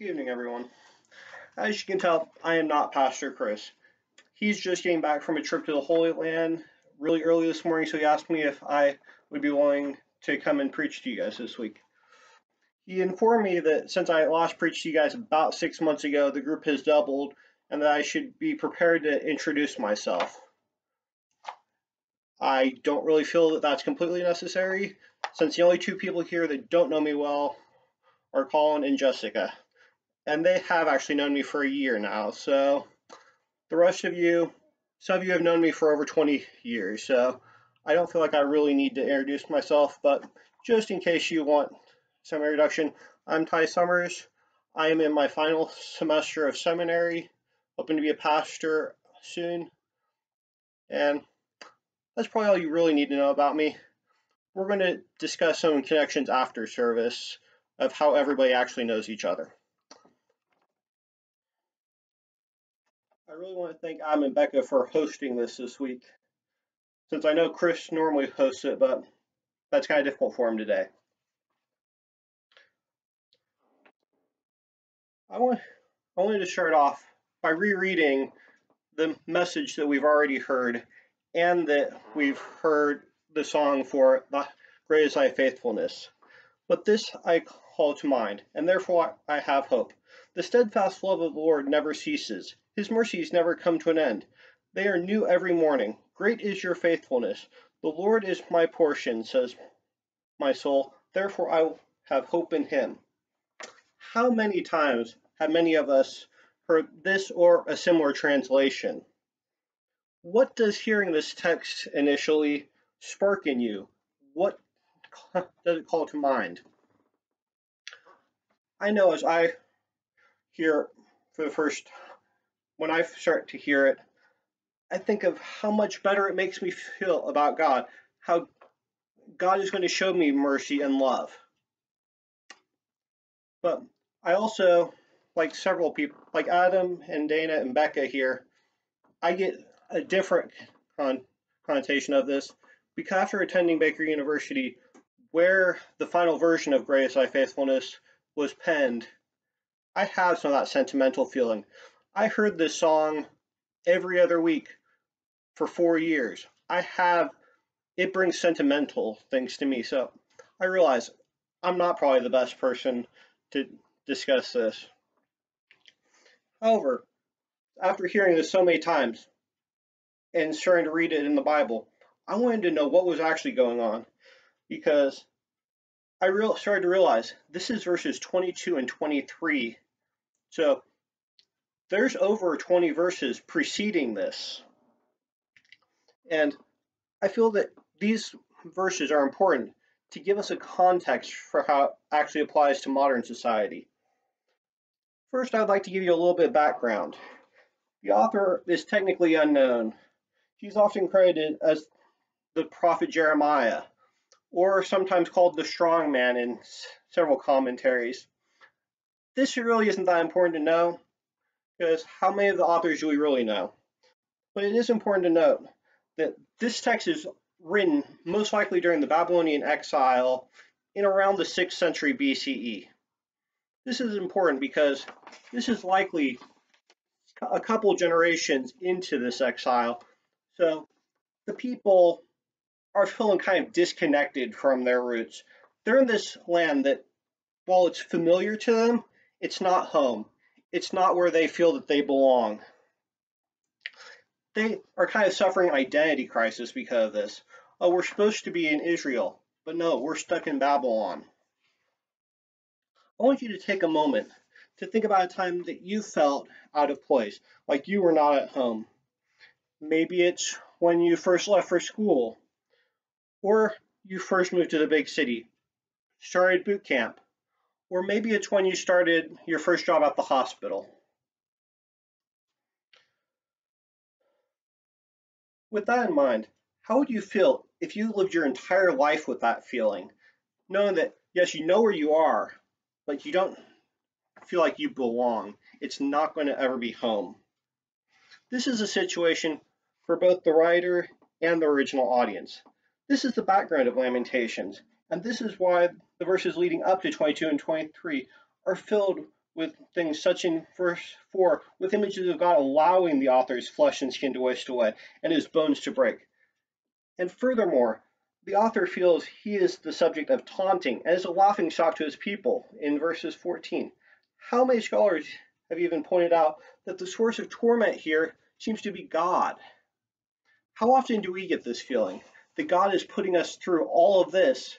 Good evening, everyone. As you can tell, I am not Pastor Chris. He's just getting back from a trip to the Holy Land really early this morning, so he asked me if I would be willing to come and preach to you guys this week. He informed me that since I last preached to you guys about six months ago, the group has doubled and that I should be prepared to introduce myself. I don't really feel that that's completely necessary, since the only two people here that don't know me well are Colin and Jessica. And they have actually known me for a year now, so the rest of you, some of you have known me for over 20 years, so I don't feel like I really need to introduce myself, but just in case you want some introduction, I'm Ty Summers. I am in my final semester of seminary, hoping to be a pastor soon, and that's probably all you really need to know about me. We're going to discuss some connections after service of how everybody actually knows each other. I really want to thank Adam and Becca for hosting this this week, since I know Chris normally hosts it, but that's kind of difficult for him today. I want I wanted to start off by rereading the message that we've already heard and that we've heard the song for the great is thy faithfulness. But this I call to mind, and therefore I have hope. The steadfast love of the Lord never ceases. His mercies never come to an end. They are new every morning. Great is your faithfulness. The Lord is my portion, says my soul. Therefore I have hope in him. How many times have many of us heard this or a similar translation? What does hearing this text initially spark in you? What does it call to mind? I know as I hear for the first, when I start to hear it, I think of how much better it makes me feel about God, how God is going to show me mercy and love. But I also, like several people, like Adam and Dana and Becca here, I get a different con connotation of this because after attending Baker University, where the final version of Grace Thy Faithfulness was penned, I have some of that sentimental feeling. I heard this song every other week for four years. I have, it brings sentimental things to me. So I realize I'm not probably the best person to discuss this. However, after hearing this so many times and starting to read it in the Bible, I wanted to know what was actually going on because I real started to realize this is verses 22 and 23. So there's over 20 verses preceding this. And I feel that these verses are important to give us a context for how it actually applies to modern society. First, I'd like to give you a little bit of background. The author is technically unknown. He's often credited as the prophet Jeremiah, or sometimes called the strong man in several commentaries. This really isn't that important to know, because how many of the authors do we really know? But it is important to note that this text is written most likely during the Babylonian exile in around the 6th century BCE. This is important because this is likely a couple generations into this exile. So the people are feeling kind of disconnected from their roots. They're in this land that, while it's familiar to them, it's not home. It's not where they feel that they belong. They are kind of suffering identity crisis because of this. Oh, we're supposed to be in Israel, but no, we're stuck in Babylon. I want you to take a moment to think about a time that you felt out of place, like you were not at home. Maybe it's when you first left for school, or you first moved to the big city, started boot camp, or maybe it's when you started your first job at the hospital. With that in mind, how would you feel if you lived your entire life with that feeling, knowing that, yes, you know where you are, but you don't feel like you belong? It's not going to ever be home. This is a situation for both the writer and the original audience. This is the background of Lamentations, and this is why the verses leading up to 22 and 23 are filled with things such in verse 4 with images of God allowing the author's flesh and skin to waste away and his bones to break. And furthermore, the author feels he is the subject of taunting and is a laughing stock to his people in verses 14. How many scholars have even pointed out that the source of torment here seems to be God? How often do we get this feeling that God is putting us through all of this,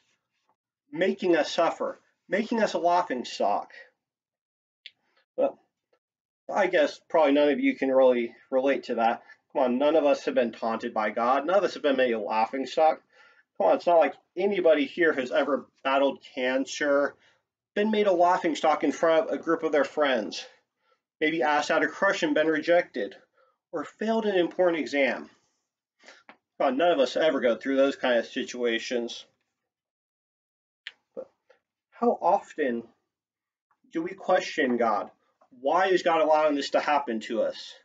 making us suffer, making us a laughing stock? Well, I guess probably none of you can really relate to that. Come on, none of us have been taunted by God. None of us have been made a laughing stock. Come on, it's not like anybody here has ever battled cancer, been made a laughing stock in front of a group of their friends, maybe asked out a crush and been rejected, or failed an important exam. Come on, none of us ever go through those kind of situations. How often do we question God? Why is God allowing this to happen to us?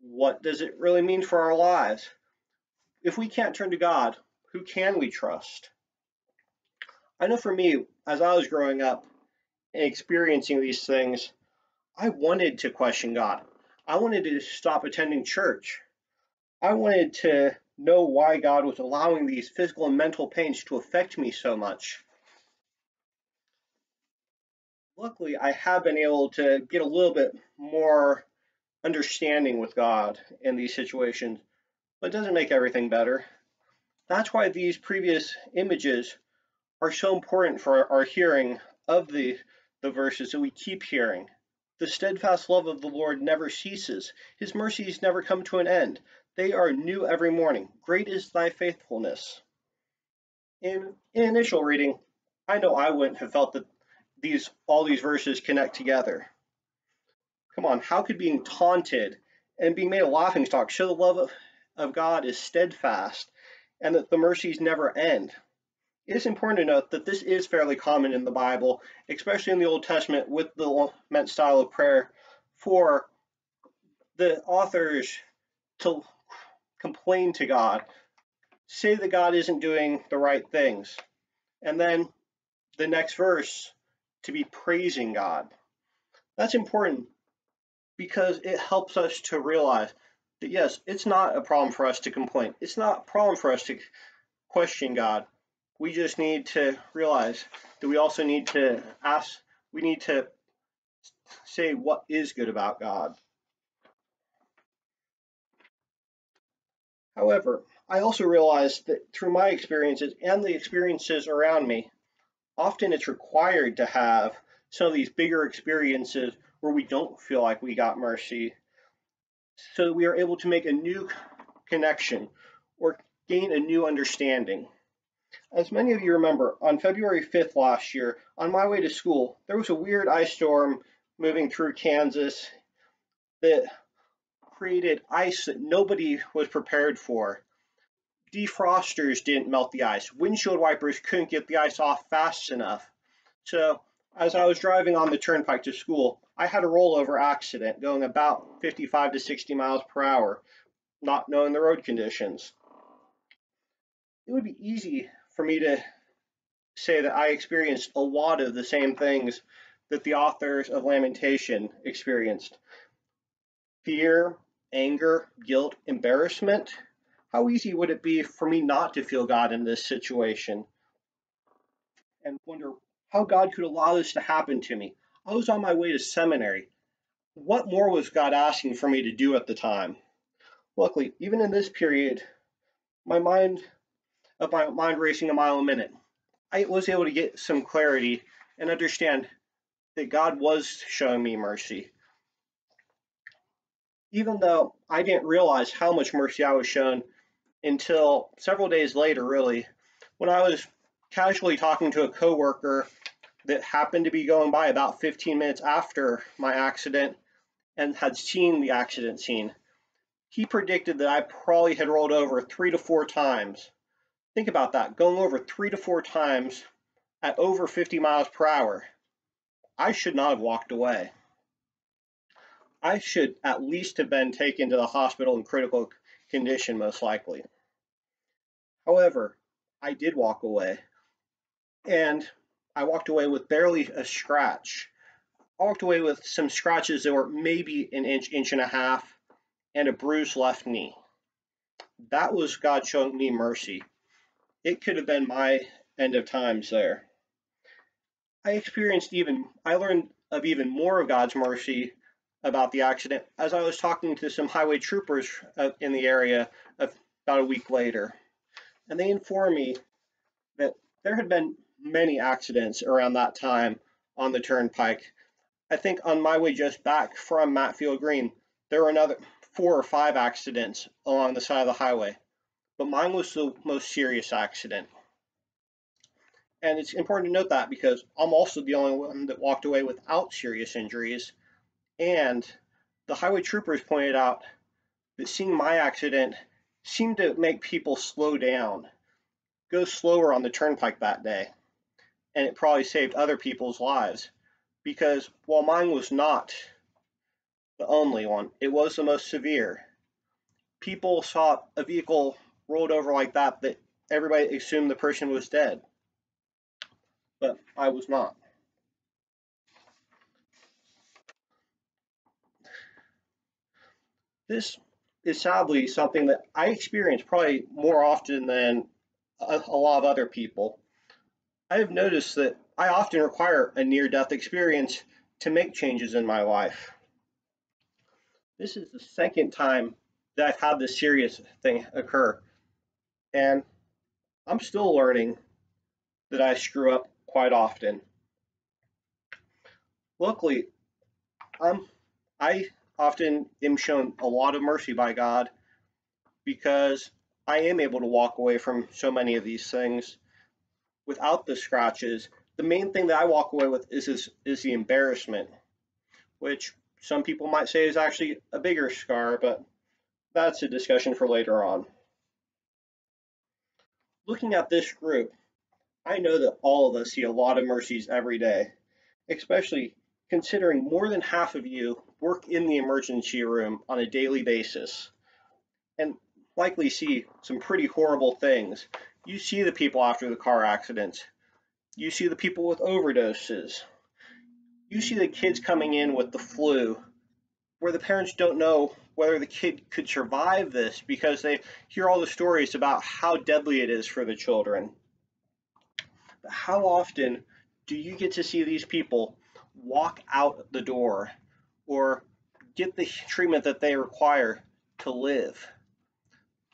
What does it really mean for our lives? If we can't turn to God, who can we trust? I know for me, as I was growing up and experiencing these things, I wanted to question God. I wanted to stop attending church. I wanted to know why God was allowing these physical and mental pains to affect me so much. Luckily, I have been able to get a little bit more understanding with God in these situations, but it doesn't make everything better. That's why these previous images are so important for our hearing of the, the verses that we keep hearing. The steadfast love of the Lord never ceases. His mercies never come to an end. They are new every morning. Great is thy faithfulness. In, in initial reading, I know I wouldn't have felt that these all these verses connect together. Come on, how could being taunted and being made a laughing stock show the love of, of God is steadfast and that the mercies never end. It is important to note that this is fairly common in the Bible, especially in the Old Testament with the lament style of prayer, for the authors to complain to God, say that God isn't doing the right things, and then the next verse to be praising God. That's important because it helps us to realize that yes, it's not a problem for us to complain. It's not a problem for us to question God. We just need to realize that we also need to ask, we need to say what is good about God. However, I also realized that through my experiences and the experiences around me, often it's required to have some of these bigger experiences where we don't feel like we got mercy so that we are able to make a new connection or gain a new understanding. As many of you remember, on February 5th last year, on my way to school, there was a weird ice storm moving through Kansas that created ice that nobody was prepared for. Defrosters didn't melt the ice. Windshield wipers couldn't get the ice off fast enough. So as I was driving on the turnpike to school, I had a rollover accident going about 55 to 60 miles per hour, not knowing the road conditions. It would be easy for me to say that I experienced a lot of the same things that the authors of Lamentation experienced fear, anger, guilt, embarrassment. How easy would it be for me not to feel God in this situation? And wonder how God could allow this to happen to me. I was on my way to seminary. What more was God asking for me to do at the time? Luckily, even in this period, my mind of my mind racing a mile a minute, I was able to get some clarity and understand that God was showing me mercy. Even though I didn't realize how much mercy I was shown until several days later, really, when I was casually talking to a coworker that happened to be going by about 15 minutes after my accident and had seen the accident scene. He predicted that I probably had rolled over three to four times. Think about that, going over three to four times at over 50 miles per hour. I should not have walked away. I should at least have been taken to the hospital in critical condition, most likely. However, I did walk away. And I walked away with barely a scratch. I walked away with some scratches that were maybe an inch, inch and a half, and a bruised left knee. That was God showing me mercy. It could have been my end of times there. I experienced even, I learned of even more of God's mercy about the accident as I was talking to some highway troopers uh, in the area about a week later. And they informed me that there had been many accidents around that time on the turnpike. I think on my way just back from Matfield Green, there were another four or five accidents along the side of the highway, but mine was the most serious accident. And it's important to note that because I'm also the only one that walked away without serious injuries. And the highway troopers pointed out that seeing my accident seemed to make people slow down, go slower on the turnpike that day. And it probably saved other people's lives because while mine was not the only one, it was the most severe. People saw a vehicle rolled over like that that everybody assumed the person was dead but I was not. This is sadly something that I experience probably more often than a, a lot of other people. I have noticed that I often require a near death experience to make changes in my life. This is the second time that I've had this serious thing occur, and I'm still learning that I screw up quite often. Luckily, I'm, I often am shown a lot of mercy by God because I am able to walk away from so many of these things without the scratches. The main thing that I walk away with is is, is the embarrassment, which some people might say is actually a bigger scar, but that's a discussion for later on. Looking at this group, I know that all of us see a lot of mercies every day, especially considering more than half of you work in the emergency room on a daily basis and likely see some pretty horrible things. You see the people after the car accidents. You see the people with overdoses. You see the kids coming in with the flu where the parents don't know whether the kid could survive this because they hear all the stories about how deadly it is for the children But how often do you get to see these people walk out the door or get the treatment that they require to live?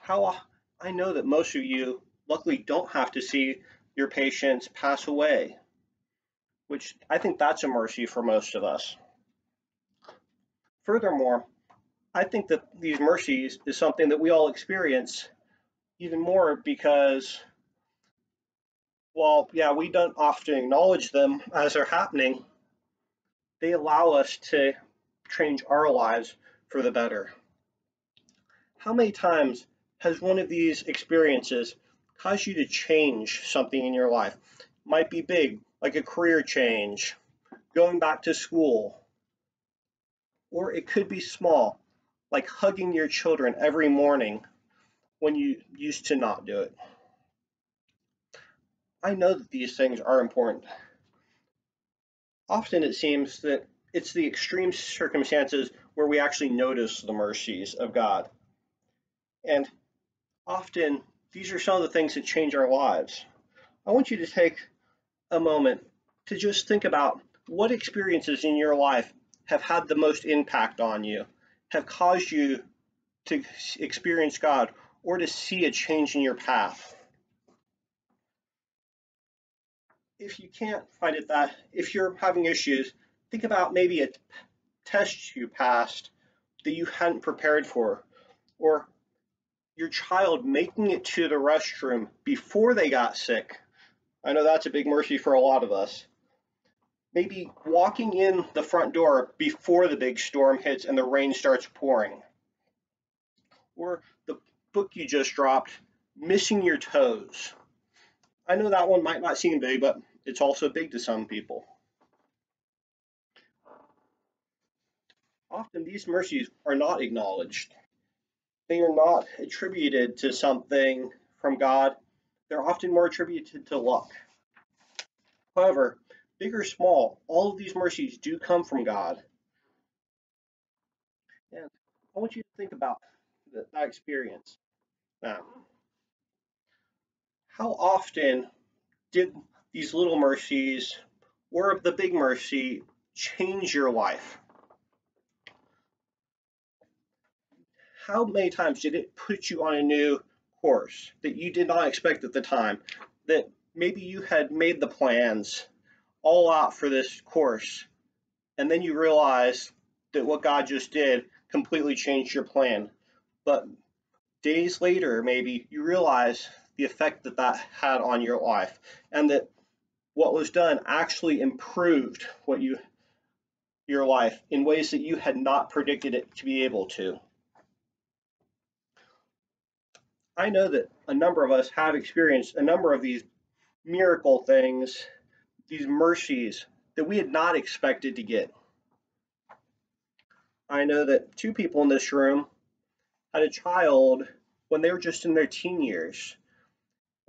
How I know that most of you luckily don't have to see your patients pass away, which I think that's a mercy for most of us. Furthermore, I think that these mercies is something that we all experience even more because while yeah, we don't often acknowledge them as they're happening, they allow us to change our lives for the better. How many times has one of these experiences caused you to change something in your life? Might be big, like a career change, going back to school, or it could be small, like hugging your children every morning when you used to not do it. I know that these things are important. Often it seems that it's the extreme circumstances where we actually notice the mercies of God. And often these are some of the things that change our lives. I want you to take a moment to just think about what experiences in your life have had the most impact on you, have caused you to experience God or to see a change in your path. if you can't find it that, if you're having issues, think about maybe a test you passed that you hadn't prepared for, or your child making it to the restroom before they got sick. I know that's a big mercy for a lot of us. Maybe walking in the front door before the big storm hits and the rain starts pouring. Or the book you just dropped, missing your toes. I know that one might not seem big, but it's also big to some people. Often these mercies are not acknowledged. They are not attributed to something from God. They're often more attributed to luck. However, big or small, all of these mercies do come from God. And I want you to think about that, experience. Now, how often did these little mercies or the big mercy change your life? How many times did it put you on a new course that you did not expect at the time? That maybe you had made the plans all out for this course, and then you realize that what God just did completely changed your plan. But days later, maybe you realize the effect that that had on your life, and that what was done actually improved what you your life in ways that you had not predicted it to be able to. I know that a number of us have experienced a number of these miracle things, these mercies that we had not expected to get. I know that two people in this room had a child when they were just in their teen years.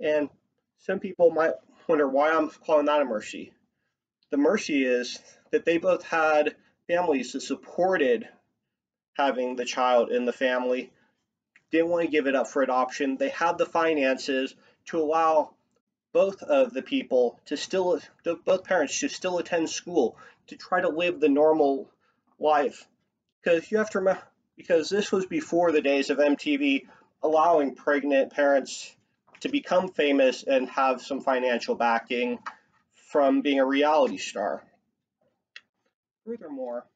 And some people might wonder why I'm calling that a mercy. The mercy is that they both had families that supported having the child in the family, didn't want to give it up for adoption. They had the finances to allow both of the people to still, both parents to still attend school, to try to live the normal life. Because you have to remember, because this was before the days of MTV allowing pregnant parents to become famous and have some financial backing from being a reality star. Furthermore,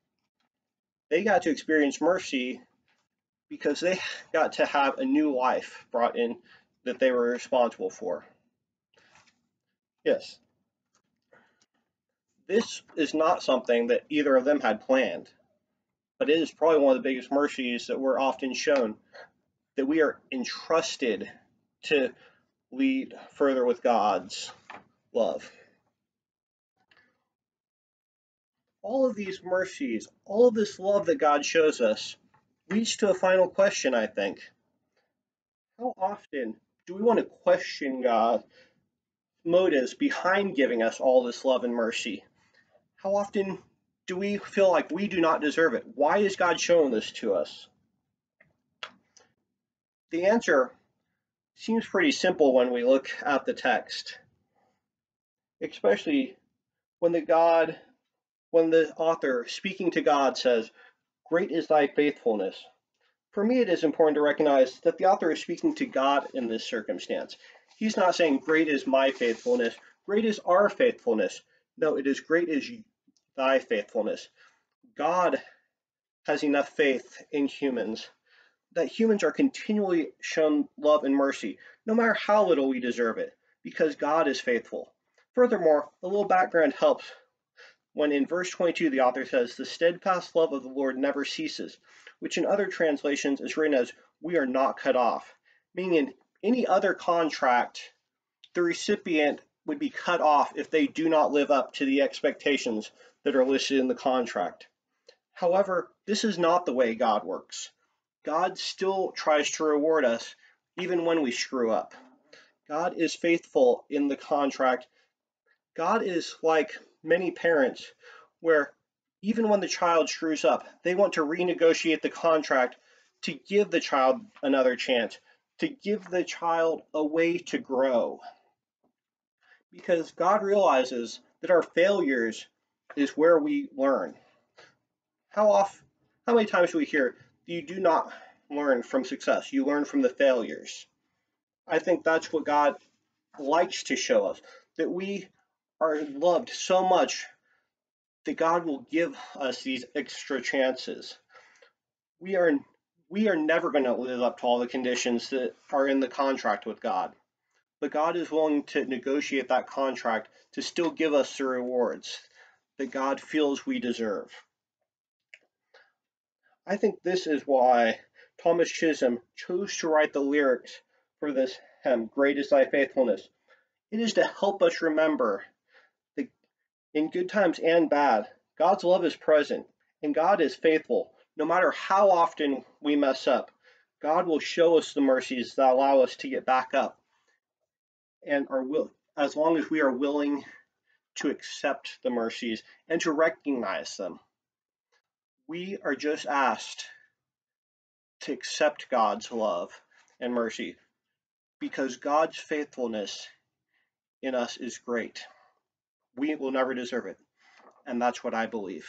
they got to experience mercy because they got to have a new life brought in that they were responsible for. Yes. This is not something that either of them had planned, but it is probably one of the biggest mercies that we're often shown that we are entrusted to lead further with God's love. All of these mercies, all of this love that God shows us, leads to a final question, I think. How often do we want to question God's motives behind giving us all this love and mercy? How often do we feel like we do not deserve it? Why is God showing this to us? The answer seems pretty simple when we look at the text, especially when the God, when the author speaking to God says, Great is thy faithfulness. For me, it is important to recognize that the author is speaking to God in this circumstance. He's not saying, Great is my faithfulness, great is our faithfulness. No, it is great is thy faithfulness. God has enough faith in humans that humans are continually shown love and mercy, no matter how little we deserve it, because God is faithful. Furthermore, a little background helps when in verse 22 the author says, The steadfast love of the Lord never ceases, which in other translations is written as, We are not cut off, meaning in any other contract, the recipient would be cut off if they do not live up to the expectations that are listed in the contract. However, this is not the way God works. God still tries to reward us even when we screw up. God is faithful in the contract. God is like many parents where even when the child screws up, they want to renegotiate the contract to give the child another chance, to give the child a way to grow. Because God realizes that our failures is where we learn. How often, how many times do we hear, you do not learn from success. You learn from the failures. I think that's what God likes to show us that we are loved so much that God will give us these extra chances. We are we are never going to live up to all the conditions that are in the contract with God. But God is willing to negotiate that contract to still give us the rewards that God feels we deserve. I think this is why Thomas Chisholm chose to write the lyrics for this hymn, Great is Thy Faithfulness. It is to help us remember in good times and bad. God's love is present, and God is faithful. No matter how often we mess up, God will show us the mercies that allow us to get back up, and are will as long as we are willing to accept the mercies and to recognize them. We are just asked to accept God's love and mercy because God's faithfulness in us is great we will never deserve it. And that's what I believe.